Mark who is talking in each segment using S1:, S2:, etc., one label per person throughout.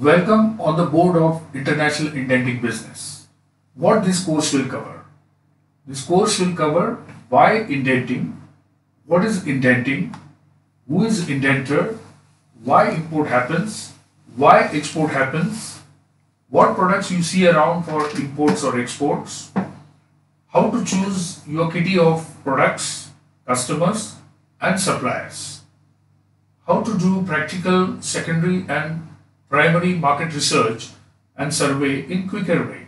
S1: Welcome on the board of International Indenting Business. What this course will cover? This course will cover why indenting, what is indenting, who is indenter, why import happens, why export happens, what products you see around for imports or exports, how to choose your kitty of products, customers and suppliers, how to do practical secondary and primary market research and survey in quicker way,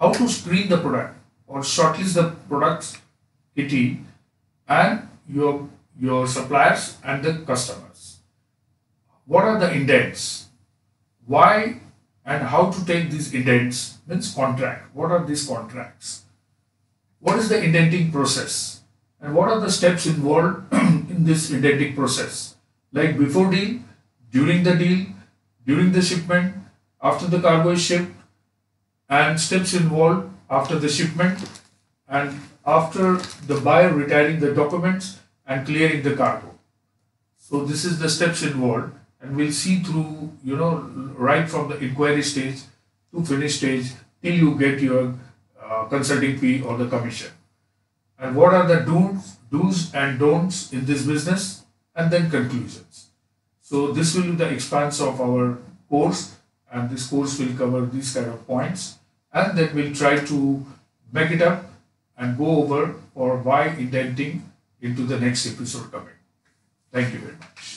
S1: how to screen the product or shortlist the products kitty and your, your suppliers and the customers. What are the indents? Why and how to take these indents means contract. What are these contracts? What is the indenting process? And what are the steps involved in this indenting process? Like before deal, during the deal, during the shipment, after the cargo is shipped, and steps involved after the shipment and after the buyer retiring the documents and clearing the cargo. So this is the steps involved and we'll see through, you know, right from the inquiry stage to finish stage till you get your uh, consulting fee or the commission. And what are the do's, do's and don'ts in this business and then conclusions. So this will be the expanse of our course and this course will cover these kind of points and then we'll try to make it up and go over or why indenting into the next episode coming. Thank you very much.